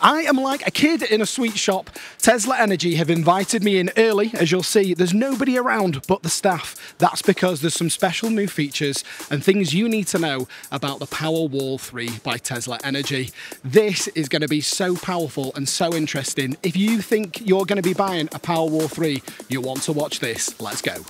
I am like a kid in a sweet shop. Tesla Energy have invited me in early. As you'll see, there's nobody around but the staff. That's because there's some special new features and things you need to know about the Powerwall 3 by Tesla Energy. This is going to be so powerful and so interesting. If you think you're going to be buying a Powerwall 3, you want to watch this. Let's go.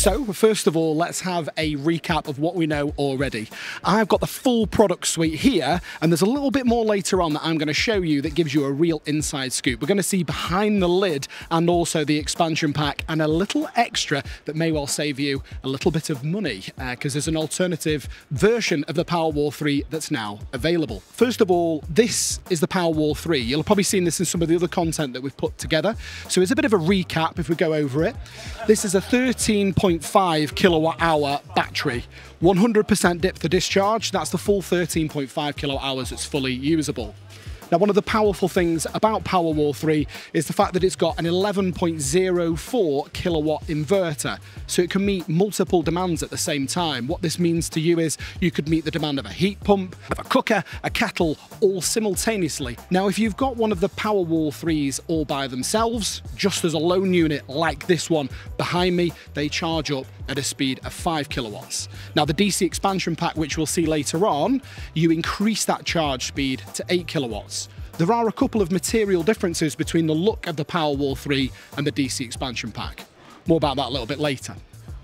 So, first of all, let's have a recap of what we know already. I've got the full product suite here, and there's a little bit more later on that I'm going to show you that gives you a real inside scoop. We're going to see behind the lid and also the expansion pack, and a little extra that may well save you a little bit of money, because uh, there's an alternative version of the Powerwall 3 that's now available. First of all, this is the Powerwall 3. You'll have probably seen this in some of the other content that we've put together. So, it's a bit of a recap if we go over it. This is a 13. 13.5 kilowatt hour battery. 100% depth of discharge, that's the full 13.5 kilowatt hours it's fully usable. Now, one of the powerful things about Powerwall 3 is the fact that it's got an 11.04 kilowatt inverter, so it can meet multiple demands at the same time. What this means to you is you could meet the demand of a heat pump, of a cooker, a kettle, all simultaneously. Now, if you've got one of the Powerwall 3s all by themselves, just as a lone unit like this one behind me, they charge up at a speed of 5 kilowatts. Now, the DC expansion pack, which we'll see later on, you increase that charge speed to 8 kilowatts. There are a couple of material differences between the look of the Powerwall 3 and the DC expansion pack. More about that a little bit later.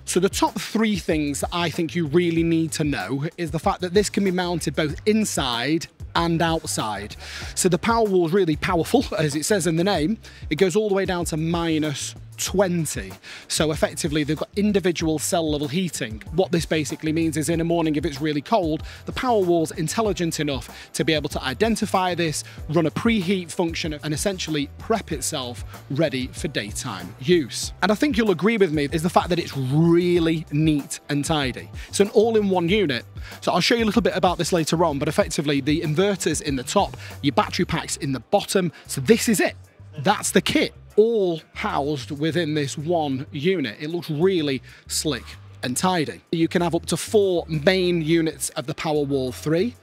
So the top three things that I think you really need to know is the fact that this can be mounted both inside and outside. So the Powerwall is really powerful, as it says in the name. It goes all the way down to minus 20. So effectively, they've got individual cell level heating. What this basically means is in a morning, if it's really cold, the Powerwall's intelligent enough to be able to identify this, run a preheat function, and essentially prep itself ready for daytime use. And I think you'll agree with me is the fact that it's really neat and tidy. It's an all-in-one unit. So I'll show you a little bit about this later on, but effectively the inverters in the top, your battery packs in the bottom. So this is it. That's the kit all housed within this one unit. It looks really slick and tidy. You can have up to four main units of the Powerwall 3.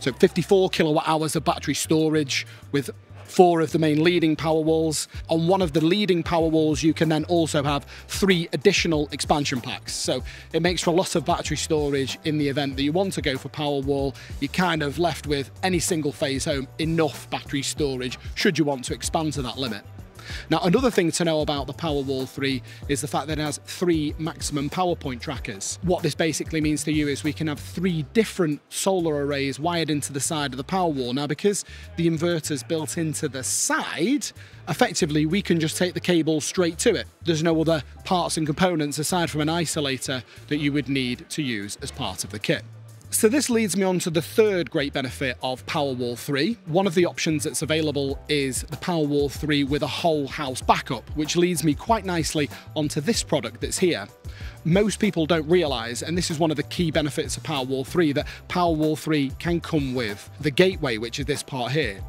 So 54 kilowatt hours of battery storage with four of the main leading Powerwalls. On one of the leading Powerwalls, you can then also have three additional expansion packs. So it makes for a lot of battery storage in the event that you want to go for Powerwall. You're kind of left with any single phase home, enough battery storage should you want to expand to that limit. Now, another thing to know about the Powerwall 3 is the fact that it has three maximum power point trackers. What this basically means to you is we can have three different solar arrays wired into the side of the Powerwall. Now, because the inverter's built into the side, effectively we can just take the cable straight to it. There's no other parts and components aside from an isolator that you would need to use as part of the kit. So this leads me on to the third great benefit of Powerwall 3. One of the options that's available is the Powerwall 3 with a whole house backup, which leads me quite nicely onto this product that's here. Most people don't realise, and this is one of the key benefits of Powerwall 3, that Powerwall 3 can come with the gateway, which is this part here.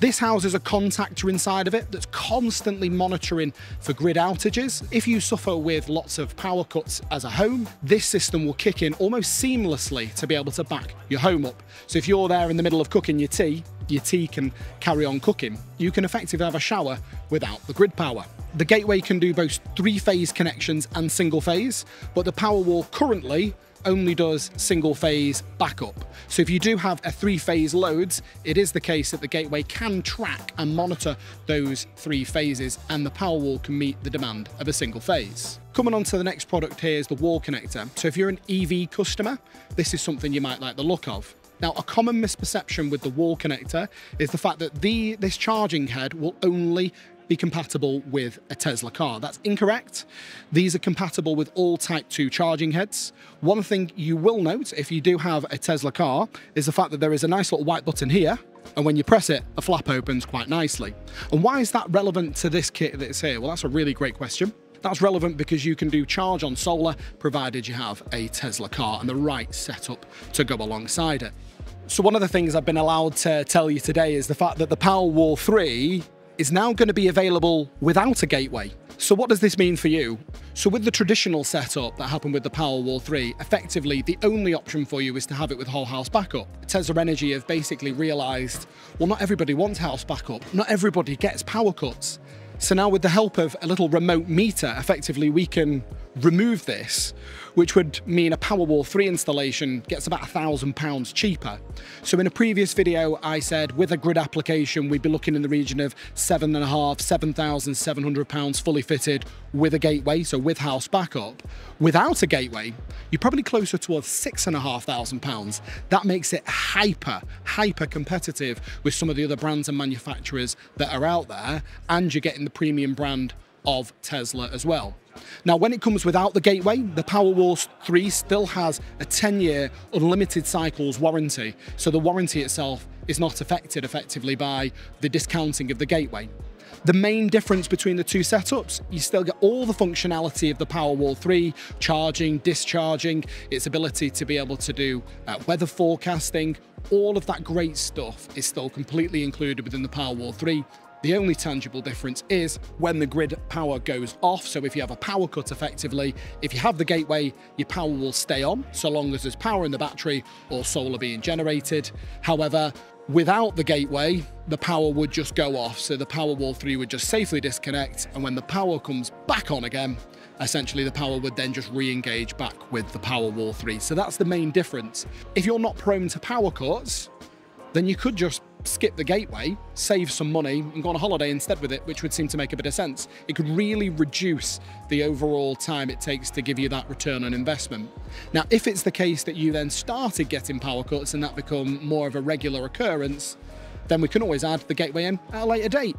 This houses a contactor inside of it that's constantly monitoring for grid outages. If you suffer with lots of power cuts as a home, this system will kick in almost seamlessly to be able to back your home up. So if you're there in the middle of cooking your tea, your tea can carry on cooking, you can effectively have a shower without the grid power. The gateway can do both three phase connections and single phase, but the Powerwall currently only does single phase backup. So if you do have a three phase loads, it is the case that the gateway can track and monitor those three phases and the Powerwall can meet the demand of a single phase. Coming on to the next product here is the wall connector. So if you're an EV customer, this is something you might like the look of. Now, a common misperception with the wall connector is the fact that the this charging head will only be compatible with a Tesla car. That's incorrect. These are compatible with all Type 2 charging heads. One thing you will note if you do have a Tesla car is the fact that there is a nice little white button here and when you press it, a flap opens quite nicely. And why is that relevant to this kit that's here? Well, that's a really great question. That's relevant because you can do charge on solar provided you have a Tesla car and the right setup to go alongside it. So one of the things I've been allowed to tell you today is the fact that the Powerwall 3 is now going to be available without a gateway. So what does this mean for you? So with the traditional setup that happened with the Powerwall 3, effectively the only option for you is to have it with whole house backup. Tesla Energy have basically realised, well not everybody wants house backup, not everybody gets power cuts. So now with the help of a little remote meter, effectively we can remove this, which would mean a Powerwall 3 installation gets about a thousand pounds cheaper. So in a previous video, I said with a grid application, we'd be looking in the region of seven and a half, 7,700 pounds fully fitted with a gateway, so with house backup. Without a gateway, you're probably closer towards six and a half thousand pounds. That makes it hyper, hyper competitive with some of the other brands and manufacturers that are out there, and you're getting the premium brand of Tesla as well. Now, when it comes without the gateway, the Powerwall 3 still has a 10-year unlimited cycles warranty, so the warranty itself is not affected effectively by the discounting of the gateway. The main difference between the two setups, you still get all the functionality of the Powerwall 3, charging, discharging, its ability to be able to do uh, weather forecasting, all of that great stuff is still completely included within the Powerwall 3. The only tangible difference is when the grid power goes off. So if you have a power cut effectively, if you have the gateway, your power will stay on so long as there's power in the battery or solar being generated. However, Without the gateway, the power would just go off, so the Powerwall 3 would just safely disconnect, and when the power comes back on again, essentially the power would then just re-engage back with the Powerwall 3. So that's the main difference. If you're not prone to power cuts, then you could just skip the gateway, save some money, and go on a holiday instead with it, which would seem to make a bit of sense. It could really reduce the overall time it takes to give you that return on investment. Now, if it's the case that you then started getting power cuts and that become more of a regular occurrence, then we can always add the gateway in at a later date.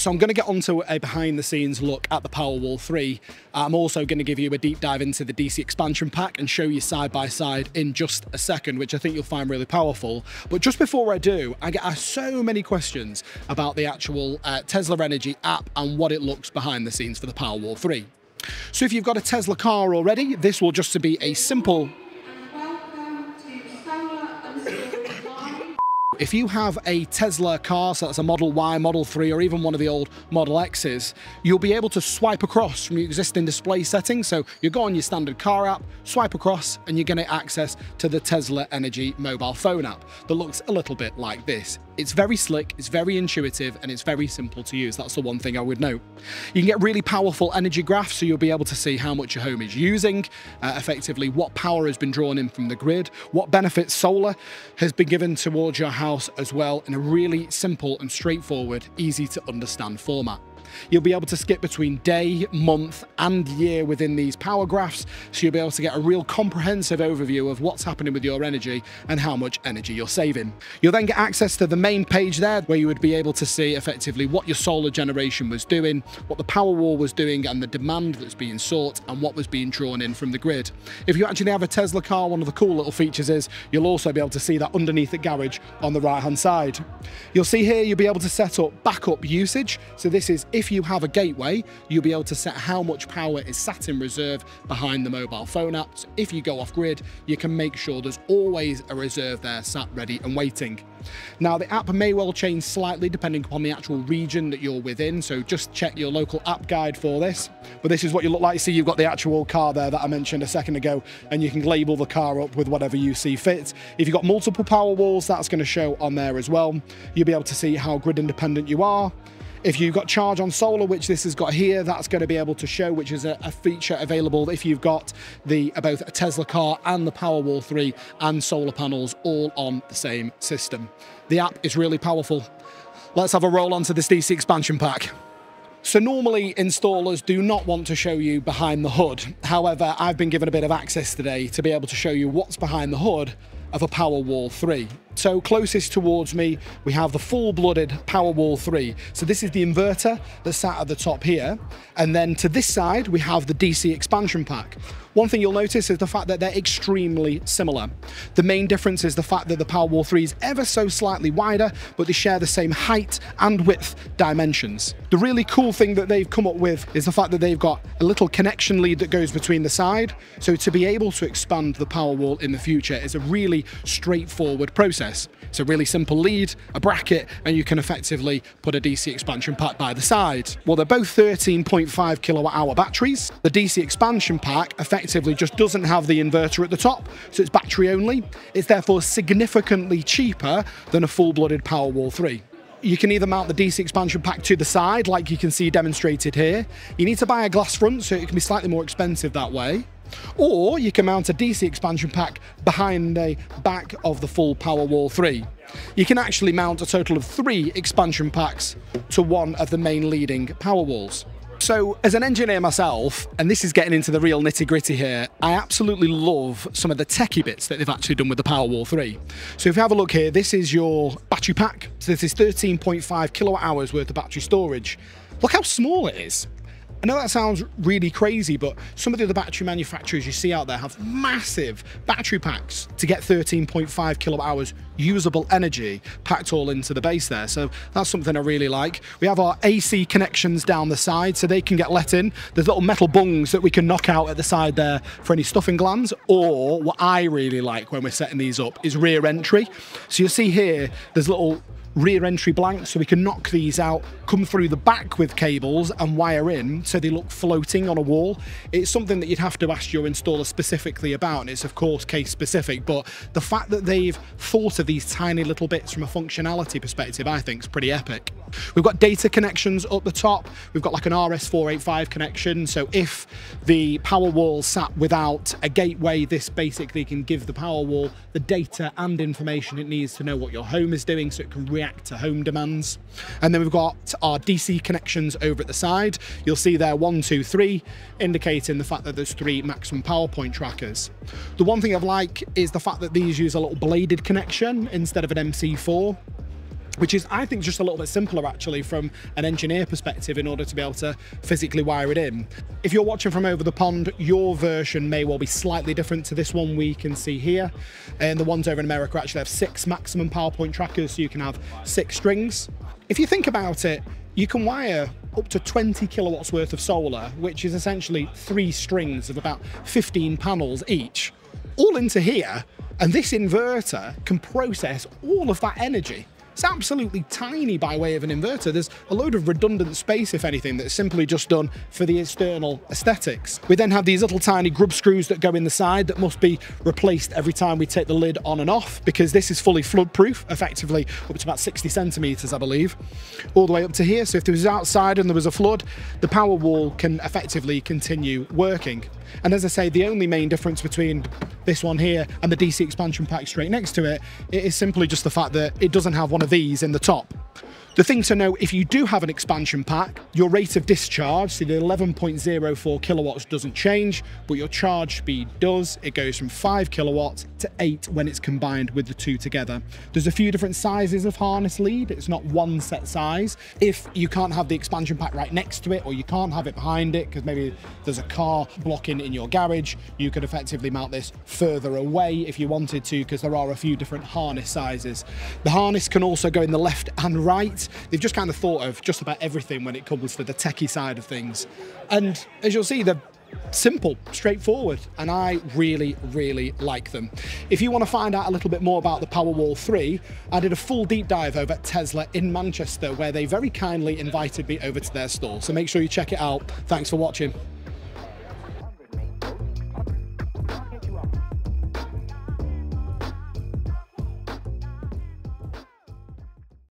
So I'm going to get onto a behind the scenes look at the Powerwall 3. I'm also going to give you a deep dive into the DC expansion pack and show you side by side in just a second, which I think you'll find really powerful. But just before I do, I get asked so many questions about the actual uh, Tesla Energy app and what it looks behind the scenes for the Powerwall 3. So if you've got a Tesla car already, this will just be a simple If you have a Tesla car, so that's a Model Y, Model 3, or even one of the old Model X's, you'll be able to swipe across from your existing display settings. So you go on your standard car app, swipe across, and you're going to access to the Tesla Energy mobile phone app that looks a little bit like this. It's very slick, it's very intuitive, and it's very simple to use. That's the one thing I would note. You can get really powerful energy graphs, so you'll be able to see how much your home is using, uh, effectively what power has been drawn in from the grid, what benefits solar has been given towards your house as well in a really simple and straightforward, easy to understand format. You'll be able to skip between day, month, and year within these power graphs, so you'll be able to get a real comprehensive overview of what's happening with your energy and how much energy you're saving. You'll then get access to the main page there, where you would be able to see effectively what your solar generation was doing, what the Powerwall was doing, and the demand that's being sought, and what was being drawn in from the grid. If you actually have a Tesla car, one of the cool little features is you'll also be able to see that underneath the garage on the right hand side. You'll see here you'll be able to set up backup usage. So this is if you have a gateway, you'll be able to set how much power is sat in reserve behind the mobile phone app. So if you go off grid, you can make sure there's always a reserve there sat ready and waiting. Now the app may well change slightly depending upon the actual region that you're within, so just check your local app guide for this. But this is what you look like. See, you've got the actual car there that I mentioned a second ago, and you can label the car up with whatever you see fit. If you've got multiple Powerwalls, that's going to show on there as well. You'll be able to see how grid independent you are. If you've got charge on solar, which this has got here, that's going to be able to show, which is a, a feature available if you've got the uh, both a Tesla car and the Powerwall 3 and solar panels all on the same system. The app is really powerful. Let's have a roll onto this DC expansion pack. So normally installers do not want to show you behind the hood. However, I've been given a bit of access today to be able to show you what's behind the hood of a Powerwall 3. So closest towards me, we have the full-blooded Powerwall 3. So this is the inverter that sat at the top here. And then to this side, we have the DC expansion pack. One thing you'll notice is the fact that they're extremely similar. The main difference is the fact that the Powerwall 3 is ever so slightly wider, but they share the same height and width dimensions. The really cool thing that they've come up with is the fact that they've got a little connection lead that goes between the side. So to be able to expand the Powerwall in the future is a really straightforward process process. It's a really simple lead, a bracket, and you can effectively put a DC expansion pack by the side. Well, they're both 13.5 kilowatt hour batteries. The DC expansion pack effectively just doesn't have the inverter at the top, so it's battery only. It's therefore significantly cheaper than a full-blooded Powerwall 3 you can either mount the DC expansion pack to the side, like you can see demonstrated here. You need to buy a glass front, so it can be slightly more expensive that way. Or you can mount a DC expansion pack behind the back of the full Powerwall 3. You can actually mount a total of three expansion packs to one of the main leading Powerwalls. So, as an engineer myself, and this is getting into the real nitty gritty here, I absolutely love some of the techie bits that they've actually done with the Powerwall 3. So, if you have a look here, this is your battery pack. So, this is 13.5 kilowatt hours worth of battery storage. Look how small it is. I know that sounds really crazy, but some of the other battery manufacturers you see out there have massive battery packs to get 13.5 kilowatt hours usable energy packed all into the base there. So that's something I really like. We have our AC connections down the side so they can get let in. There's little metal bungs that we can knock out at the side there for any stuffing glands. Or what I really like when we're setting these up is rear entry. So you'll see here, there's little rear entry blanks so we can knock these out, come through the back with cables and wire in so they look floating on a wall. It's something that you'd have to ask your installer specifically about and it's of course case specific but the fact that they've thought of these tiny little bits from a functionality perspective I think is pretty epic. We've got data connections up the top, we've got like an RS485 connection so if the Powerwall sat without a gateway this basically can give the Powerwall the data and information it needs to know what your home is doing so it can react to home demands. And then we've got our DC connections over at the side. You'll see there one, two, three, indicating the fact that there's three maximum power point trackers. The one thing I like is the fact that these use a little bladed connection instead of an MC4 which is, I think, just a little bit simpler actually from an engineer perspective in order to be able to physically wire it in. If you're watching from over the pond, your version may well be slightly different to this one we can see here. And the ones over in America actually have six maximum power point trackers, so you can have six strings. If you think about it, you can wire up to 20 kilowatts worth of solar, which is essentially three strings of about 15 panels each, all into here, and this inverter can process all of that energy. It's absolutely tiny by way of an inverter. There's a load of redundant space, if anything, that's simply just done for the external aesthetics. We then have these little tiny grub screws that go in the side that must be replaced every time we take the lid on and off because this is fully floodproof, effectively up to about 60 centimeters, I believe, all the way up to here. So if there was outside and there was a flood, the Powerwall can effectively continue working. And as I say, the only main difference between this one here and the DC expansion pack straight next to it, it is simply just the fact that it doesn't have one of these in the top. The thing to know, if you do have an expansion pack, your rate of discharge, so the 11.04 kilowatts doesn't change, but your charge speed does. It goes from 5 kilowatts to 8 when it's combined with the two together. There's a few different sizes of harness lead. It's not one set size. If you can't have the expansion pack right next to it, or you can't have it behind it, because maybe there's a car blocking in your garage, you could effectively mount this further away if you wanted to, because there are a few different harness sizes. The harness can also go in the left and right, They've just kind of thought of just about everything when it comes to the techie side of things. And as you'll see, they're simple, straightforward, and I really, really like them. If you want to find out a little bit more about the Powerwall 3, I did a full deep dive over at Tesla in Manchester where they very kindly invited me over to their store. So make sure you check it out. Thanks for watching.